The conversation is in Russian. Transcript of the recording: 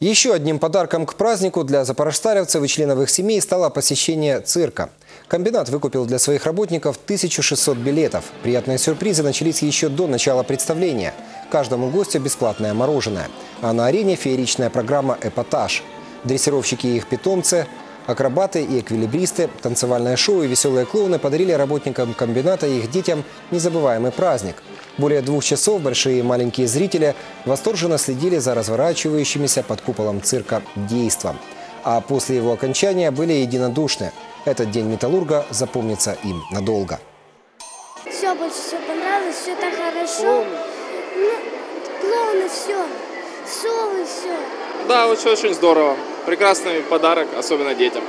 Еще одним подарком к празднику для запорожстаревцев и членов их семей стало посещение цирка. Комбинат выкупил для своих работников 1600 билетов. Приятные сюрпризы начались еще до начала представления. Каждому гостю бесплатное мороженое. А на арене фееричная программа «Эпатаж». Дрессировщики и их питомцы, акробаты и эквилибристы, танцевальное шоу и веселые клоуны подарили работникам комбината и их детям незабываемый праздник. Более двух часов большие и маленькие зрители восторженно следили за разворачивающимися под куполом цирка действом. А после его окончания были единодушны. Этот день металлурга запомнится им надолго. Все больше всего понравилось, все так хорошо. Ну, клоуны, все. Совы, все. Да, очень-очень здорово. Прекрасный подарок, особенно детям.